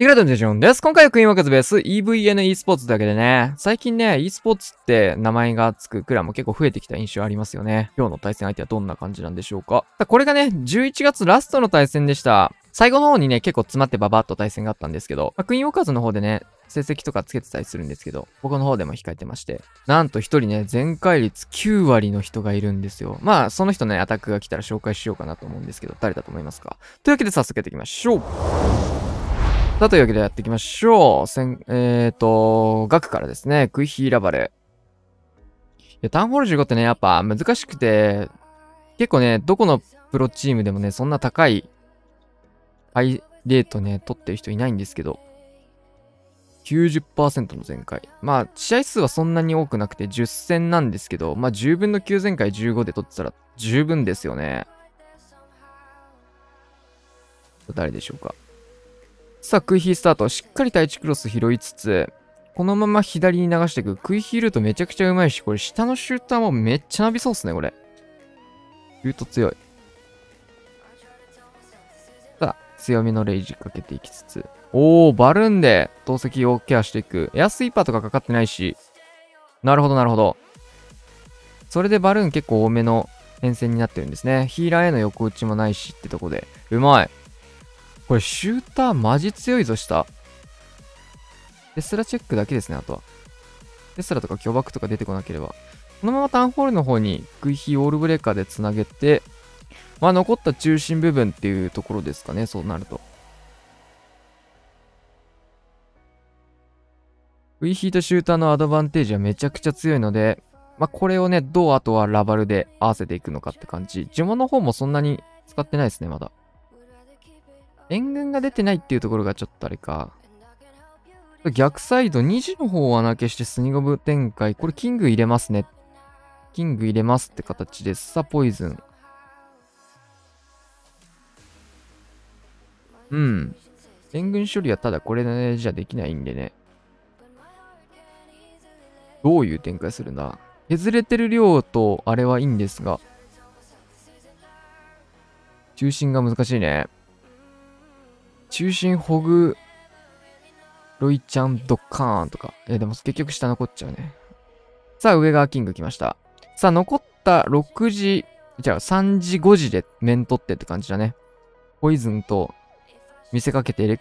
イグラドンジェジョンです。今回はクイーンワークズベース EVN e スポーツだけでね、最近ね、e スポーツって名前がつくクラも結構増えてきた印象ありますよね。今日の対戦相手はどんな感じなんでしょうか。これがね、11月ラストの対戦でした。最後の方にね、結構詰まってババッと対戦があったんですけど、まあ、クイーンウォーカーズの方でね、成績とかつけてたりするんですけど、僕の方でも控えてまして、なんと一人ね、全開率9割の人がいるんですよ。まあ、その人ね、アタックが来たら紹介しようかなと思うんですけど、誰だと思いますか？というわけで早速やっていきましょう。さあ、というわけでやっていきましょう。せん、えっ、ー、と、額からですね、クイヒーラバレ。いや、タウンホール15ってね、やっぱ難しくて、結構ね、どこのプロチームでもね、そんな高いハイレートね、取ってる人いないんですけど、90%の全開。まあ、試合数はそんなに多くなくて10戦なんですけど、まあ、10分の9前回15で取ってたら十分ですよね。誰でしょうか。さあ、クイヒースタート。しっかり対地クロス拾いつつ、このまま左に流していく。クイヒールートめちゃくちゃうまいし、これ下のシューターもめっちゃ伸びそうっすね、これ。シュート強い。さあ、強めのレイジかけていきつつ。おー、バルーンで投石をケアしていく。エアスイーパーとかかかってないし。なるほど、なるほど。それでバルーン結構多めの変遷になってるんですね。ヒーラーへの横打ちもないしってとこで。うまい。これシューターマジ強いぞ下。テスラチェックだけですね、あとは。テスラとか巨爆とか出てこなければ。このままタウンホールの方にクイヒーオールブレーカーでつなげて、まあ残った中心部分っていうところですかね、そうなると。クイヒーとシューターのアドバンテージはめちゃくちゃ強いので、まあこれをね、どうあとはラバルで合わせていくのかって感じ。呪文の方もそんなに使ってないですね、まだ。援軍が出てないっていうところがちょっとあれか。逆サイド2時の方を穴消してスニゴブ展開。これキング入れますね。キング入れますって形です。さあ、ポイズン。うん。援軍処理はただこれ、ね、じゃできないんでね。どういう展開するんだ？削れてる量とあれはいいんですが。中心が難しいね。中心ホグ、ロイちゃんドッカーンとか。え、でも結局下残っちゃうね。さあ、上側キング来ました。さあ、残った6時、じゃあ3時5時で面取ってって感じだね。ポイズンと、見せかけてレ、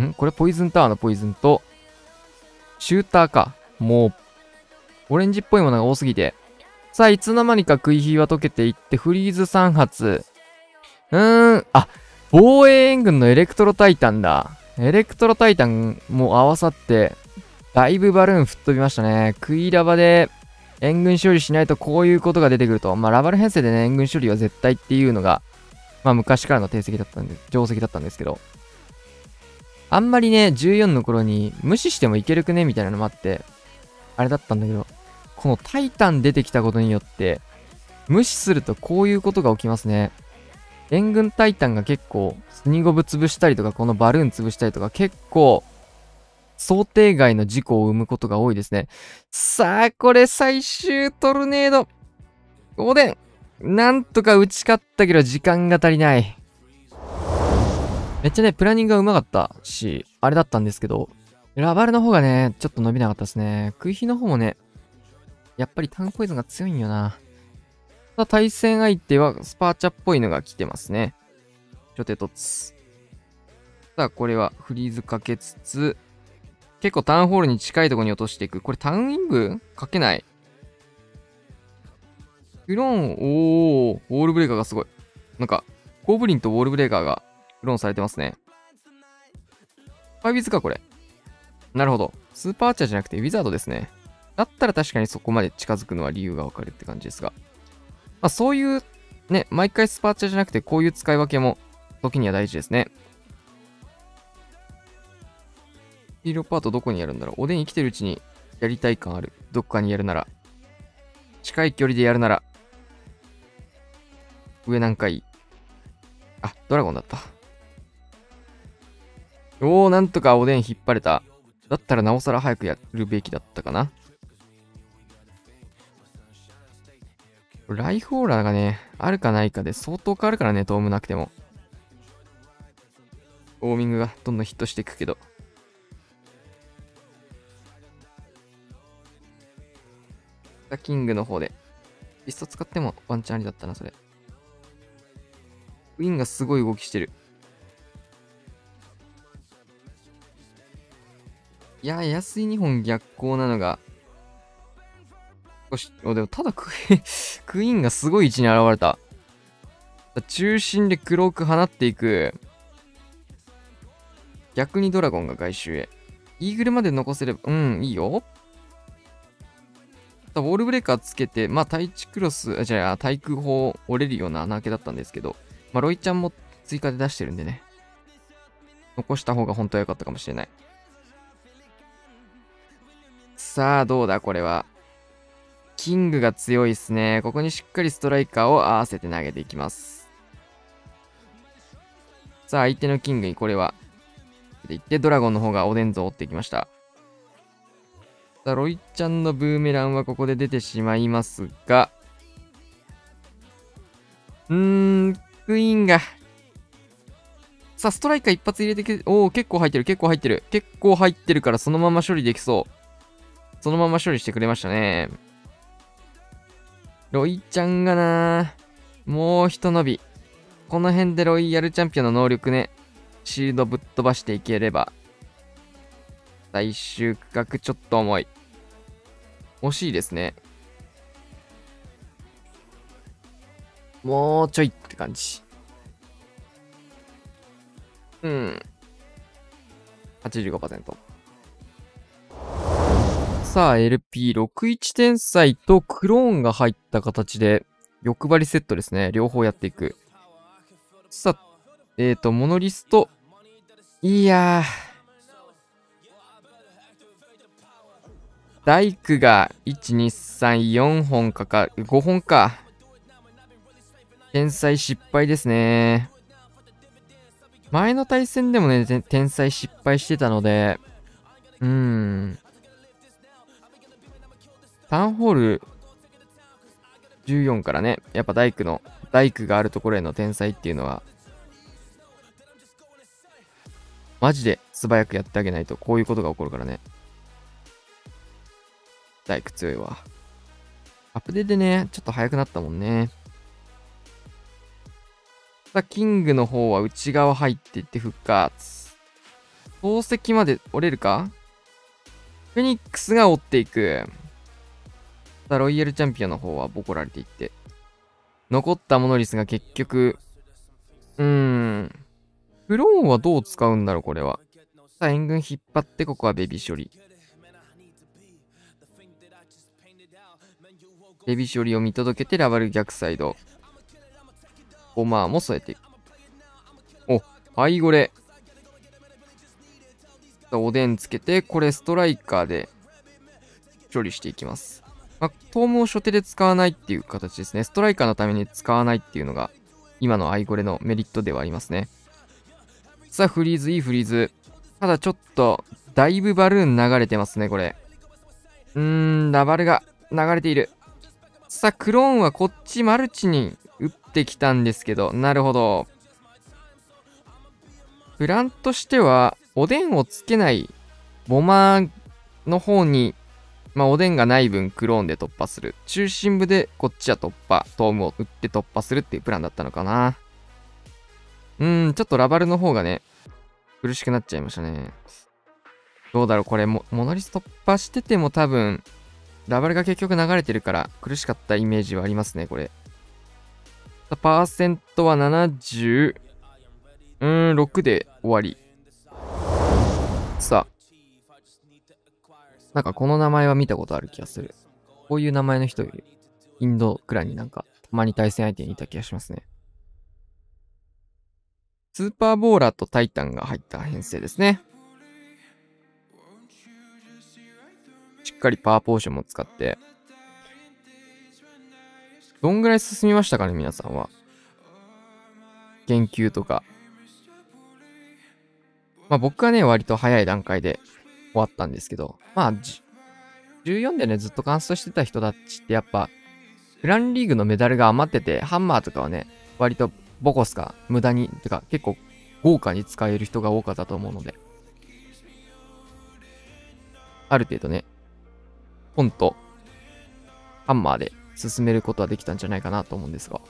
ん？これポイズンタワーのポイズンと、シューターか。もう、オレンジっぽいものが多すぎて。さあ、いつの間にか食い火は溶けていって、フリーズ3発。うーん、あ、防衛援軍のエレクトロタイタンだ。エレクトロタイタンも合わさって、だいぶバルーン吹っ飛びましたね。クイラバで援軍処理しないとこういうことが出てくると。まあ、ラバル編成でね、援軍処理は絶対っていうのが、まあ、昔からの定石だったんで、定石だったんですけど。あんまりね、14の頃に無視してもいけるくねみたいなのもあって、あれだったんだけど、このタイタン出てきたことによって、無視するとこういうことが起きますね。援軍タイタンが結構、スニゴブ潰したりとか、このバルーン潰したりとか、結構、想定外の事故を生むことが多いですね。さあ、これ最終トルネード。おでん。なんとか打ち勝ったけど時間が足りない。めっちゃね、プランニングがうまかったし、あれだったんですけど、ラバルの方がね、ちょっと伸びなかったですね。食い火の方もね、やっぱりタンポイズンが強いんよな。さあ、対戦相手はスパーチャっぽいのが来てますね。初手突。さあ、これはフリーズかけつつ、結構タウンホールに近いところに落としていく。これタウンイングかけない？フローン、おー、ウォールブレーカーがすごい。なんか、ゴブリンとウォールブレーカーがフローンされてますね。ファイビズか、これ。なるほど。スーパーチャーじゃなくてウィザードですね。だったら確かにそこまで近づくのは理由がわかるって感じですが。まあ、そういう、ね、毎回スパーチャじゃなくて、こういう使い分けも、時には大事ですね。ヒーローパートどこにやるんだろう？おでん生きてるうちにやりたい感ある。どっかにやるなら。近い距離でやるなら。上何回？あ、ドラゴンだった。おー、なんとかおでん引っ張れた。だったらなおさら早くやるべきだったかな。ライフオーラがね、あるかないかで相当変わるからね、トームなくても。ウォーミングがどんどんヒットしていくけど。ザ・キングの方で。ピスト使ってもワンチャンありだったな、それ。ウィンがすごい動きしてる。いや、安い2本逆光なのが、少し、でもただクイーン、クイーンがすごい位置に現れた。中心で黒く放っていく。逆にドラゴンが外周へ。イーグルまで残せれば、うん、いいよ。ウォールブレーカーつけて、まあ、対地クロス、じゃあ、対空砲折れるような穴開けだったんですけど、まあ、ロイちゃんも追加で出してるんでね。残した方が本当は良かったかもしれない。さあ、どうだ、これは。キングが強いですね。ここにしっかりストライカーを合わせて投げていきます。さあ、相手のキングにこれは。でいって、ドラゴンの方がおでんぞを追っていきました。さあ、ロイちゃんのブーメランはここで出てしまいますが、うーん、クイーンが。さあ、ストライカー一発入れてけ、おお、結構入ってる、結構入ってる。結構入ってるからそのまま処理できそう。そのまま処理してくれましたね。ロイちゃんがなもう一伸び。この辺でロイヤルチャンピオンの能力ね、シールドぶっ飛ばしていければ。最終区画ちょっと重い。惜しいですね。もうちょいって感じ。うん。85%。さあ、LP61 天才とクローンが入った形で、欲張りセットですね。両方やっていく。さあ、えっ、ー、と、モノリスト。いや。大工が1、2、3、4本かか。5本か。天才失敗ですね。前の対戦でもね、天才失敗してたので、うん。タウンホール14からね、やっぱ大工の、大工があるところへの天才っていうのは、マジで素早くやってあげないとこういうことが起こるからね。大工強いわ。アップデートでね、ちょっと速くなったもんね。さあ、キングの方は内側入っていって復活。宝石まで折れるか？フェニックスが折っていく。さ、ロイヤルチャンピオンの方はボコられていって。残ったモノリスが結局、うーん。クローンはどう使うんだろう、これは。さあ、援軍引っ張って、ここはベビー処理。ベビー処理を見届けて、ラバル逆サイド。ボマーも添えていく。お、ハイゴレ。おでんつけて、これストライカーで処理していきます。まあ、トームを初手で使わないっていう形ですね。ストライカーのために使わないっていうのが、今のアイゴレのメリットではありますね。さあ、フリーズ、いいフリーズ。ただちょっと、だいぶバルーン流れてますね、これ。うーん、ラバルが流れている。さあ、クローンはこっちマルチに打ってきたんですけど、なるほど。プランとしては、おでんをつけないボマーの方にまあ、おでんがない分クローンで突破する。中心部でこっちは突破、トームを打って突破するっていうプランだったのかな。うん、ちょっとラバルの方がね、苦しくなっちゃいましたね。どうだろう、これモノリス突破してても多分、ラバルが結局流れてるから苦しかったイメージはありますね、これ。パーセントは70、うーん、6で終わり。さあ、なんかこの名前は見たことある気がする。こういう名前の人インドくらいになんか、たまに対戦相手にいた気がしますね。スーパーボーラーとタイタンが入った編成ですね。しっかりパワーポーションも使って。どんぐらい進みましたかね、皆さんは。研究とか。まあ僕はね、割と早い段階で終わったんですけど、まあ、14でね、ずっと乾燥してた人たちってやっぱ、グランリーグのメダルが余ってて、ハンマーとかはね、割とボコスか無駄に、てか結構豪華に使える人が多かったと思うので、ある程度ね、本とハンマーで進めることはできたんじゃないかなと思うんですが。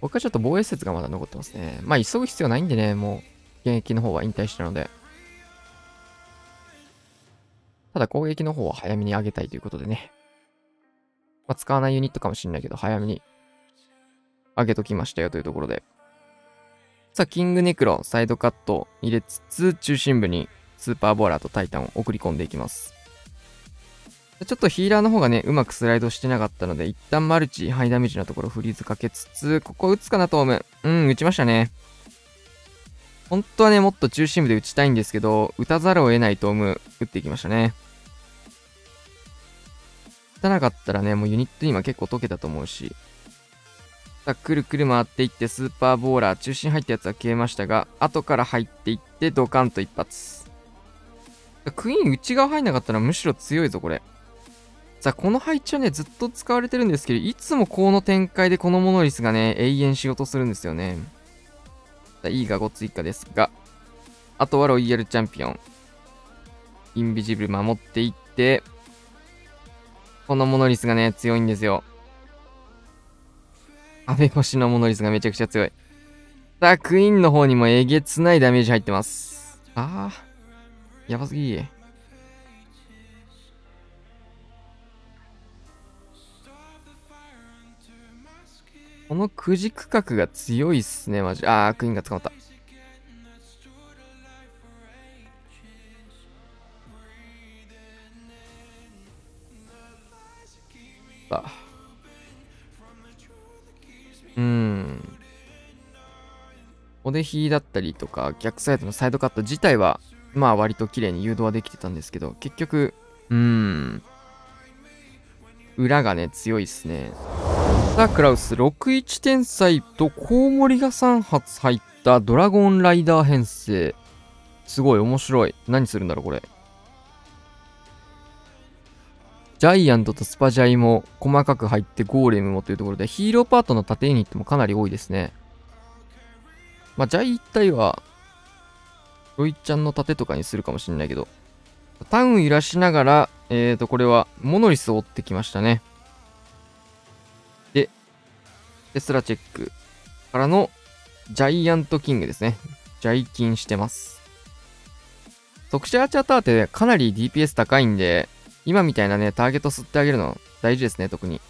僕はちょっと防衛施設がまだ残ってますね。まあ急ぐ必要ないんでね、もう現役の方は引退したので。ただ攻撃の方は早めに上げたいということでね。まあ、使わないユニットかもしれないけど、早めに上げときましたよというところで。さあ、キングネクロ、サイドカット入れつつ、中心部にスーパーボーラーとタイタンを送り込んでいきます。ちょっとヒーラーの方がね、うまくスライドしてなかったので、一旦マルチ、ハイダメージのところフリーズかけつつ、ここ打つかな、トーム。うん、打ちましたね。本当はね、もっと中心部で打ちたいんですけど、打たざるを得ないトーム、打っていきましたね。打たなかったらね、もうユニット今結構解けたと思うし。さあ、くるくる回っていって、スーパーボーラー、中心入ったやつは消えましたが、後から入っていって、ドカンと一発。クイーン内側入んなかったらむしろ強いぞ、これ。さあ、この配置はね、ずっと使われてるんですけど、いつもこの展開でこのモノリスがね、永遠仕事するんですよね。さあ、いいが5追加ですが、あとはロイヤルチャンピオン。インビジブル守っていって、このモノリスがね、強いんですよ。アベコシのモノリスがめちゃくちゃ強い。さあ、クイーンの方にもえげつないダメージ入ってます。ああ。やばすぎ。このくじ区画が強いっすね、マジ。あー、クイーンが捕まった。あ。うん。おでひだったりとか、逆サイドのサイドカット自体は、まあ割と綺麗に誘導はできてたんですけど、結局、うん。裏がね、強いっすね。さあ、クラウス、61天才とコウモリが3発入ったドラゴンライダー編成。すごい面白い。何するんだろう、これ。ジャイアントとスパジャイも細かく入ってゴーレムもというところでヒーローパートの縦ユニットもかなり多いですね。まあ、ジャイ一体はロイちゃんの盾とかにするかもしれないけど。タウン揺らしながら、えーと、これはモノリスを追ってきましたね。でテスラチェックからのジャイアントキングですね。ジャイキンしてます。特殊アーチャーターってかなり DPS 高いんで、今みたいなね、ターゲット吸ってあげるの大事ですね、特に。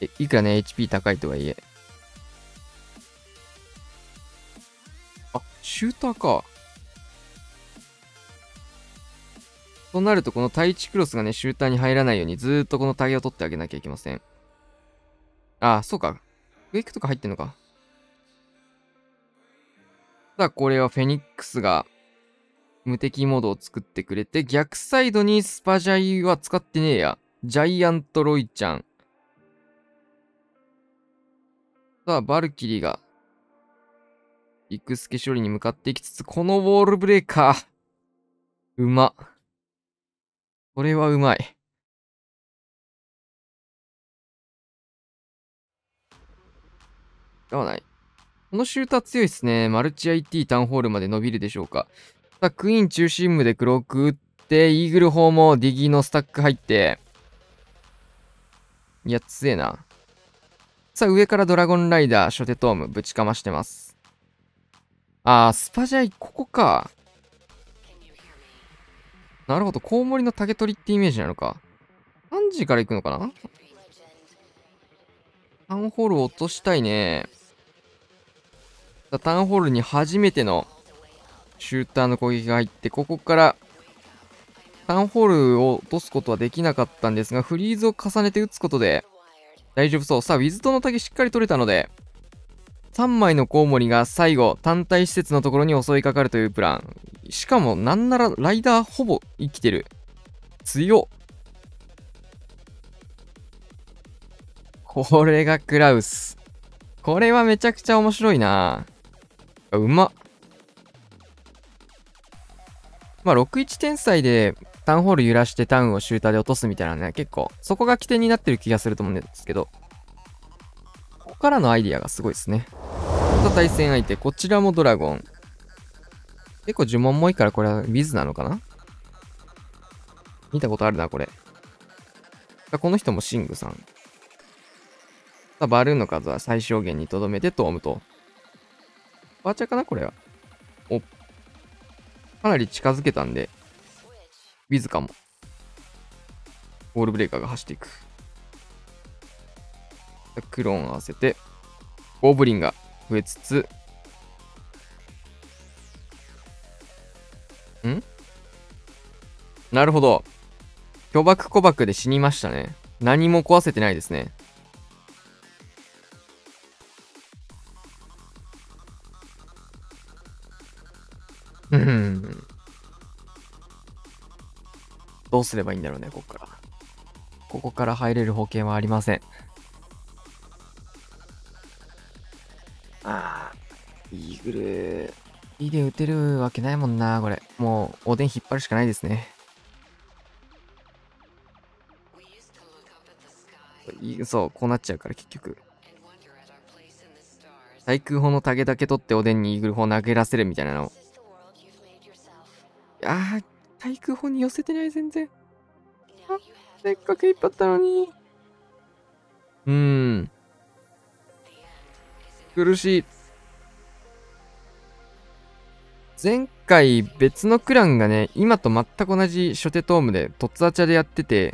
え、いくらね、HP 高いとはいえ。あ、シューターか。となると、この対地クロスがね、シューターに入らないように、ずーっとこのタゲを取ってあげなきゃいけません。あ、そうか。ウェイクとか入ってんのか。さあ、これはフェニックスが無敵モードを作ってくれて、逆サイドにスパジャイは使ってねえや。ジャイアントロイちゃん。さあ、バルキリーが、ビッグスケ処理に向かっていきつつ、このウォールブレーカー。うま。これはうまい。合わない。このシューター強いっすね。マルチ IT タウンホールまで伸びるでしょうか。さあ、クイーン中心部でクロック打って、イーグル砲もディギーのスタック入って、いや、強えな。さあ、上からドラゴンライダー、初手トーム、ぶちかましてます。あー、スパジャイ、ここか。なるほど、コウモリの竹取りってイメージなのか。何時から行くのかな？タウンホールを落としたいね。タウンホールに初めてのシューターの攻撃が入って、ここからタウンホールを落とすことはできなかったんですが、フリーズを重ねて打つことで大丈夫そう。さあ、ウィズドの竹しっかり取れたので、3枚のコウモリが最後、単体施設のところに襲いかかるというプラン。しかも、なんならライダーほぼ生きてる。強。これがクラウス。これはめちゃくちゃ面白いなうままあ、61天才でタウンホール揺らしてタウンをシューターで落とすみたいなね、結構、そこが起点になってる気がすると思うんですけど、からのアイディアがすごいですね。また対戦相手、こちらもドラゴン。結構呪文も多いからこれはウィズなのかな？見たことあるな、これ。この人もシングさん。さ、バルーンの数は最小限にとどめてトームと。バーチャーかなこれは。お。かなり近づけたんで、ウィズかも。ボールブレーカーが走っていく。クローン合わせて、ゴブリンが増えつつ、ん？なるほど。巨爆小爆で死にましたね。何も壊せてないですね。うん。どうすればいいんだろうね、ここから。ここから入れる保険はありません。イーグル。いいで打てるわけないもんな、これ。もう、おでん引っ張るしかないですね。そう、こうなっちゃうから結局。対空砲のタゲだけ取っておでんにイーグル砲投げらせるみたいなの。ああ、対空砲に寄せてない全然。せっかく引っ張ったのに。うーん。苦しい。前回別のクランがね、今と全く同じ初手トームでトッツアチャでやってて、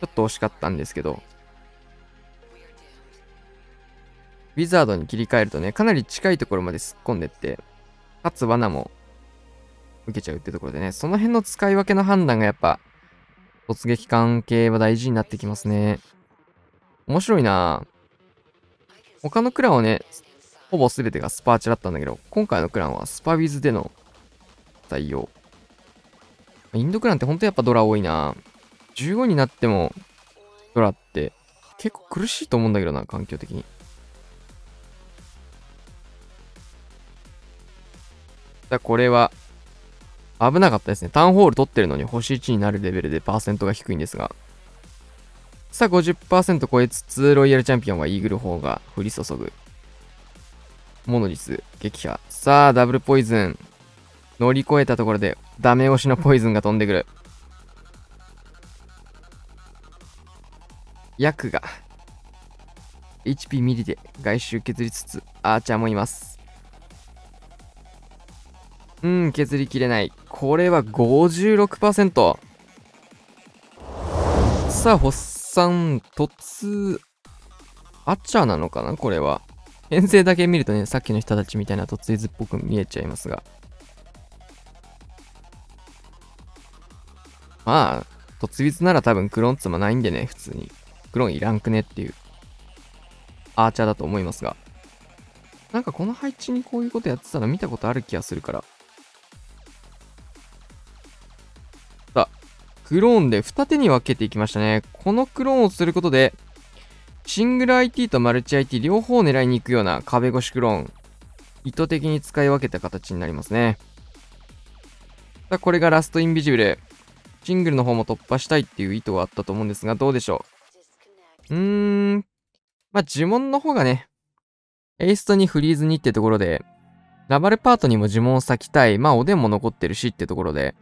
ちょっと惜しかったんですけど、ウィザードに切り替えるとね、かなり近いところまで突っ込んでって、かつ罠も受けちゃうってところでね、その辺の使い分けの判断がやっぱ、突撃関係は大事になってきますね。面白いな他のクランはね、ほぼ全てがスパーチだったんだけど、今回のクランはスパウィズでの採用。インドクランってほんとやっぱドラ多いな15になってもドラって結構苦しいと思うんだけどな、環境的に。だこれは危なかったですね。タウンホール取ってるのに星1になるレベルでパーセントが低いんですが。さあ50%超えつつ、ロイヤルチャンピオンはイーグル砲が降り注ぐ。モノリス、撃破。さあ、ダブルポイズン。乗り越えたところで、ダメ押しのポイズンが飛んでくる。ヤクが、HP ミリで外周削りつつ、アーチャーもいます。うん、削りきれない。これは56%。さあ、ホッサン、突、アッチャーなのかなこれは。編成だけ見るとね、さっきの人たちみたいな突図っぽく見えちゃいますが。まあ、突筆なら多分クローンツもないんでね、普通に。クローンいらんくねっていう、アーチャーだと思いますが。なんかこの配置にこういうことやってたの見たことある気がするから。さあ、クローンで二手に分けていきましたね。このクローンをすることで、シングル IT とマルチ IT 両方を狙いに行くような壁越しクローン、意図的に使い分けた形になりますね。さあ、これがラストインビジブル。シングルの方も突破したいっていう意図はあったと思うんですが、どうでしょう？うーん。まあ、呪文の方がね、エイストにフリーズにってところで、ラバルパートにも呪文を咲きたい。まあ、おでんも残ってるしってところで、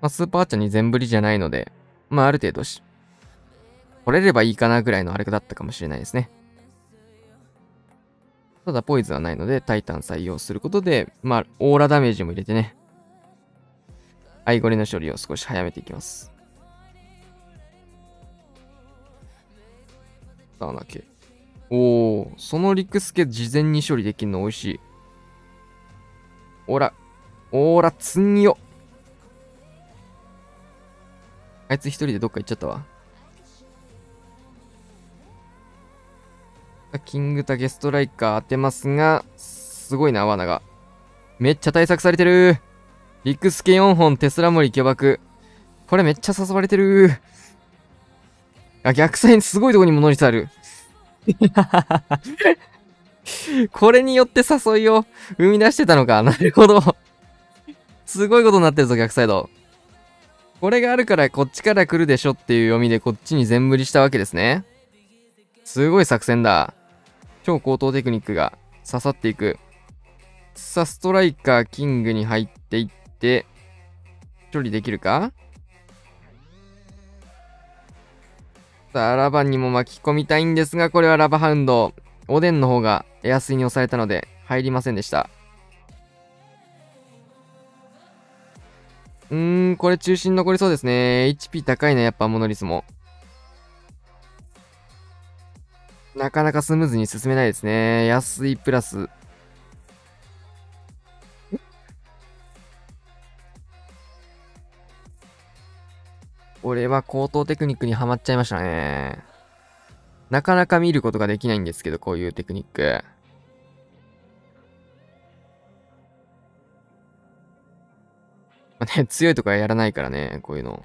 まあ、スーパーチャに全振りじゃないので、まあ、ある程度し、取れればいいかなぐらいのあれだったかもしれないですね。ただ、ポイズはないので、タイタン採用することで、まあ、オーラダメージも入れてね、アイゴレの処理を少し早めていきます。さあ、なけ。おー、そのリクスケ事前に処理できるの美味しい。おら、おーら、つんよ。あいつ一人でどっか行っちゃったわ。キングタゲストライカー当てますが、すごいな、罠が。めっちゃ対策されてるリクスケ4本、テスラモリ巨爆。これめっちゃ誘われてるあ、逆サイにすごいとこにも乗りつある。これによって誘いを生み出してたのか。なるほど。すごいことになってるぞ、逆サイド。これがあるからこっちから来るでしょっていう読みでこっちに全振りしたわけですね。すごい作戦だ。超高等テクニックが刺さっていく。さあ、ストライカー、キングに入っていって、処理できるか？さあ、ラバンにも巻き込みたいんですが、これはラバハウンド。おでんの方がエアスイに押されたので、入りませんでした。うーん、これ中心残りそうですね。HP 高いな、やっぱモノリスも。なかなかスムーズに進めないですね。安いプラス。俺は高等テクニックにはまっちゃいましたね。なかなか見ることができないんですけど、こういうテクニック。まあね、強いとかやらないからね、こういうの。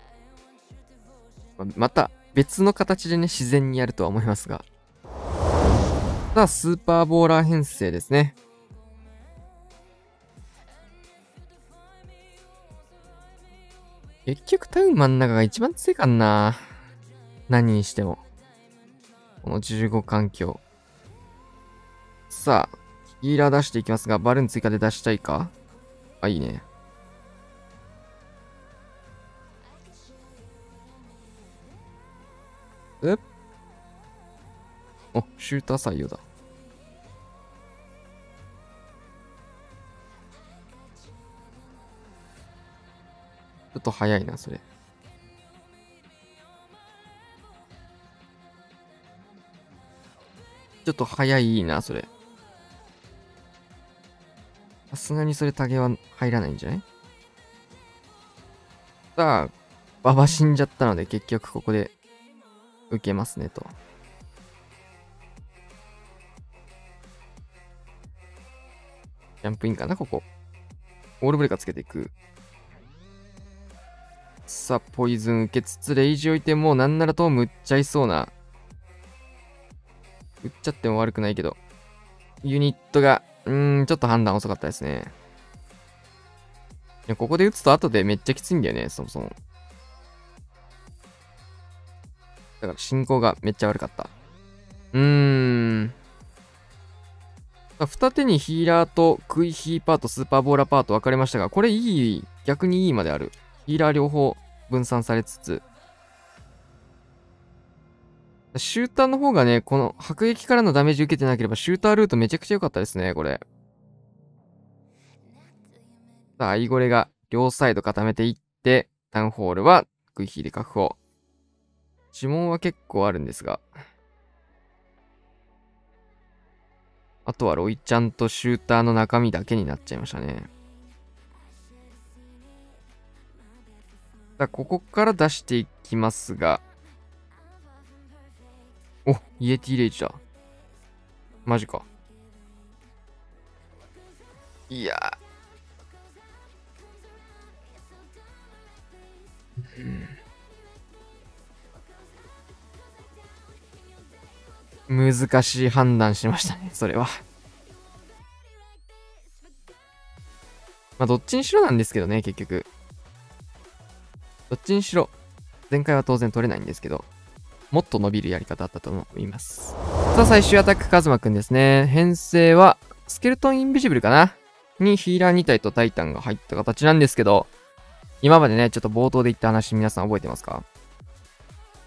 また別の形でね、自然にやるとは思いますが。さあ、スーパーボーラー編成ですね。結局タウン真ん中が一番強いかんな。何にしても。この15環境。さあ、ヒーラー出していきますが、バルーン追加で出したいか？あ、いいね。えお、シューター採用だ。ちょっと早いな、それ。ちょっと早いな、それ。さすがにそれタゲは入らないんじゃない？さあ、馬場死んじゃったので結局ここで受けますねと。ジャンプインかな、ここ。オールブレーカつけていく。さあ、ポイズン受けつつ、レイジ置いて、もうなんならとむっちゃいそうな。打っちゃっても悪くないけど。ユニットが、うーん、ちょっと判断遅かったですね。ここで打つと後でめっちゃきついんだよね、そもそも。だから進行がめっちゃ悪かった。うーん。二手にヒーラーとクイヒーパート、スーパーボーラーパート分かれましたが、これいい、逆にいいまである。ヒーラー両方分散されつつ。シューターの方がね、この迫撃からのダメージ受けてなければ、シュータールートめちゃくちゃ良かったですね、これ。さあ、アイゴレが両サイド固めていって、タウンホールはクイヒーで確保。指紋は結構あるんですが。あとはロイちゃんとシューターの中身だけになっちゃいましたね。さあ、ここから出していきますが。お、イエティレイジだ。マジか。いや難しい判断しましたね、それは。まあ、どっちにしろなんですけどね、結局。どっちにしろ、前回は当然取れないんですけど、もっと伸びるやり方だったと思います。さあ、最終アタック、カズマくんですね。編成は、スケルトンインビジブルかな？にヒーラー2体とタイタンが入った形なんですけど、今までね、ちょっと冒頭で言った話皆さん覚えてますか？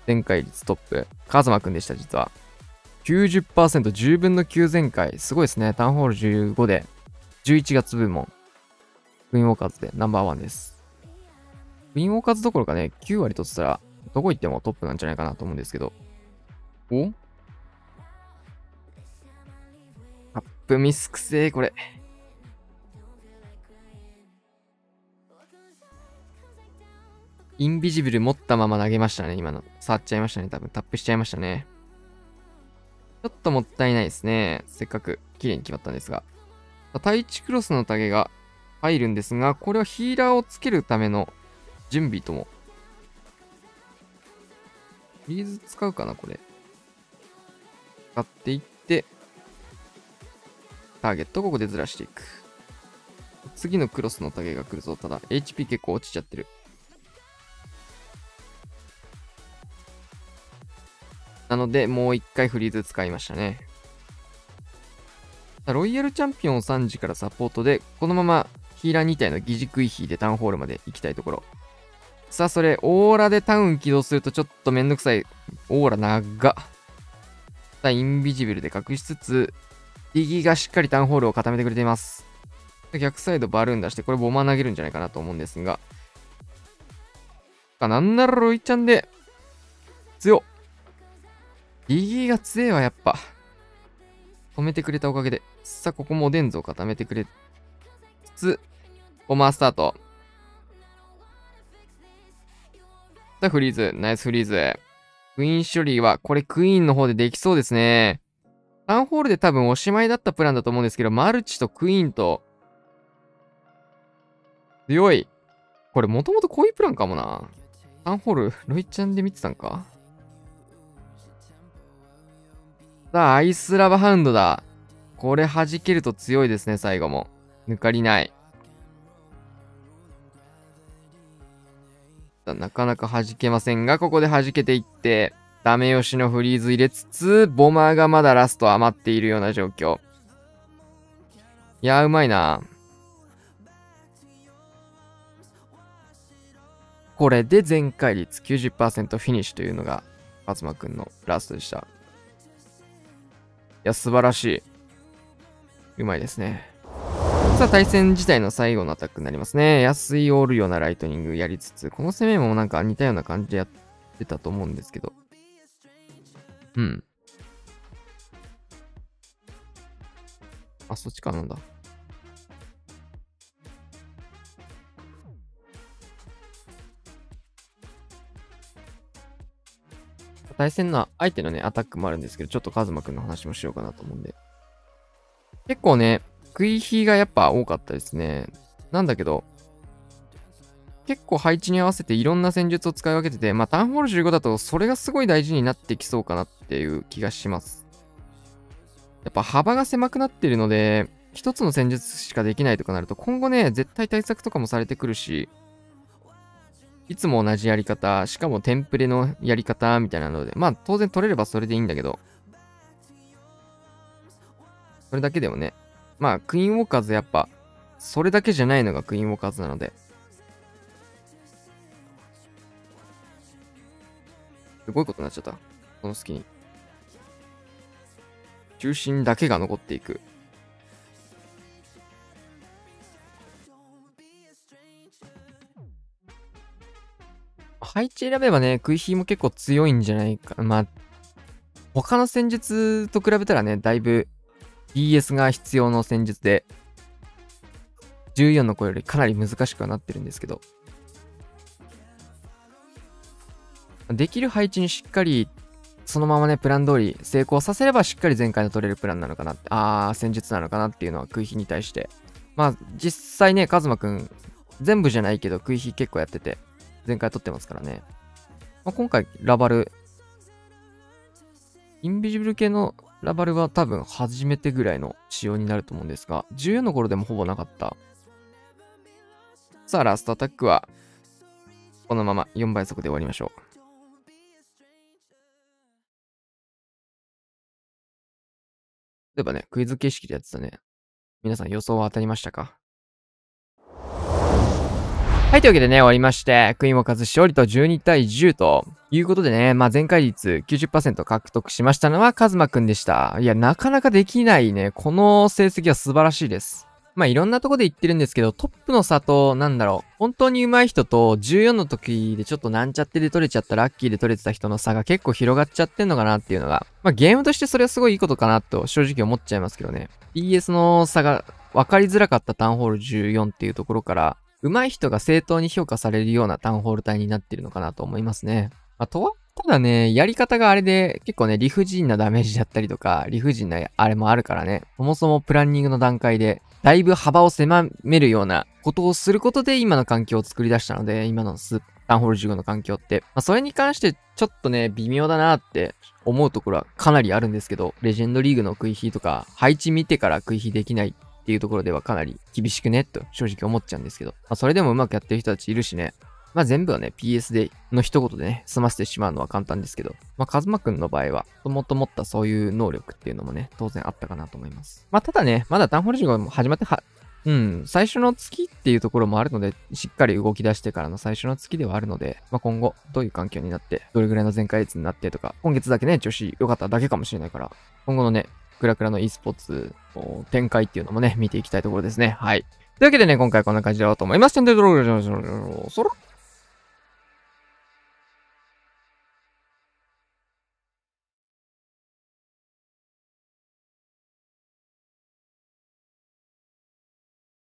前回率トップ、カズマくんでした、実は。90%、10分の9前回。すごいですね。タウンホール15で、11月部門。クイーンウォーカーズでナンバーワンです。クイーンウォーカーズどころかね、9割取ったら、どこ行ってもトップなんじゃないかなと思うんですけど。お？アップミスくせえ、これ。インビジブル持ったまま投げましたね、今の。触っちゃいましたね、多分。タップしちゃいましたね。ちょっともったいないですね。せっかく綺麗に決まったんですが。対地クロスのタゲが入るんですが、これはヒーラーをつけるための準備とも。フリーズ使うかな、これ。使っていって、ターゲットここでずらしていく。次のクロスのタゲが来るぞ。ただ、HP 結構落ちちゃってる。なので、もう一回フリーズ使いましたね。ロイヤルチャンピオン3時からサポートで、このままヒーラー2体の疑似クイヒーでタウンホールまで行きたいところ。さあ、それ、オーラでタウン起動するとちょっとめんどくさい。オーラ長っ。さあ、インビジブルで隠しつつ、ディギがしっかりタウンホールを固めてくれています。逆サイドバルーン出して、これボマ投げるんじゃないかなと思うんですが。なんならロイちゃんで、強っ。ディギが強いわ、やっぱ。止めてくれたおかげで。さあ、ここもおでんぞ固めてくれつつ、ボマースタート。さあ、フリーズ。ナイスフリーズ。クイーン処理は、これクイーンの方でできそうですね。タウンホールで多分おしまいだったプランだと思うんですけど、マルチとクイーンと、強い。これもともとこういうプランかもな。タウンホール、ロイちゃんで見てたんか？さあ、アイスラバハウンドだ。これ弾けると強いですね、最後も。抜かりない。なかなか弾けませんが、ここで弾けていって、ダメ押しのフリーズ入れつつ、ボマーがまだラスト余っているような状況。いやうまいな。これで全回率90%フィニッシュというのが、カズマくんのラストでした。いや、素晴らしい。うまいですね。さあ、対戦自体の最後のアタックになりますね。安いオールようなライトニングやりつつ、この攻めもなんか似たような感じでやってたと思うんですけど。うん。あ、そっちかなんだ。対戦の相手のね、アタックもあるんですけど、ちょっとカズマくんの話もしようかなと思うんで。結構ね、食い火がやっぱ多かったですね。なんだけど、結構配置に合わせていろんな戦術を使い分けてて、まあタウンホール15だとそれがすごい大事になってきそうかなっていう気がします。やっぱ幅が狭くなってるので、一つの戦術しかできないとかなると、今後ね、絶対対策とかもされてくるし、いつも同じやり方、しかもテンプレのやり方みたいなので、まあ当然取れればそれでいいんだけど、それだけでもね、まあクイーンウォーカーズやっぱ、それだけじゃないのがクイーンウォーカーズなので、すごいことになっちゃった。この隙に。中心だけが残っていく。配置選べばね、食い火も結構強いんじゃないか。まあ、他の戦術と比べたらね、だいぶ BS が必要の戦術で、14の子よりかなり難しくはなってるんですけど、できる配置にしっかり、そのままね、プラン通り成功させればしっかり前回の取れるプランなのかなって、あー、戦術なのかなっていうのは食い火に対して。まあ、実際ね、カズマくん、全部じゃないけど食い火結構やってて、前回取ってますからね。まあ、今回、ラバル、インビジブル系のラバルは多分初めてぐらいの仕様になると思うんですが、14の頃でもほぼなかった。さあ、ラストアタックは、このまま4倍速で終わりましょう。例えばね、クイズ形式でやってたね。皆さん予想は当たりましたか？はい、というわけでね、終わりまして、クイーンを数勝利と12対10ということでね、まあ前回率90%獲得しましたのはカズマくんでした。いや、なかなかできないね。この成績は素晴らしいです。まあいろんなとこで言ってるんですけど、トップの差と、なんだろう、本当に上手い人と14の時でちょっとなんちゃってで取れちゃったラッキーで取れてた人の差が結構広がっちゃってんのかなっていうのが、まあゲームとしてそれはすごいいいことかなと正直思っちゃいますけどね。BS の差が分かりづらかったタウンホール14っていうところから、上手い人が正当に評価されるようなタウンホール帯になってるのかなと思いますね。あ、とはただね、やり方があれで結構ね、理不尽なダメージだったりとか、理不尽なあれもあるからね、そもそもプランニングの段階で、だいぶ幅を狭めるようなことをすることで今の環境を作り出したので、今のスタウンホール15の環境って。まあ、それに関してちょっとね、微妙だなって思うところはかなりあるんですけど、レジェンドリーグの食い火とか、配置見てから食い火できないっていうところではかなり厳しくね？と正直思っちゃうんですけど、まあ、それでもうまくやってる人たちいるしね。まあ全部はね、PS での一言でね、済ませてしまうのは簡単ですけど、まあカズマくんの場合は、もともったそういう能力っていうのもね、当然あったかなと思います。まあただね、まだタンホルジゴも始まっては、うん、最初の月っていうところもあるので、しっかり動き出してからの最初の月ではあるので、まあ、今後、どういう環境になって、どれぐらいの全開率になってとか、今月だけね、調子良かっただけかもしれないから、今後のね、クラクラの e スポーツの展開っていうのもね、見ていきたいところですね。はい。というわけでね、今回こんな感じで終わろうと思います。チャンネル登録、そろ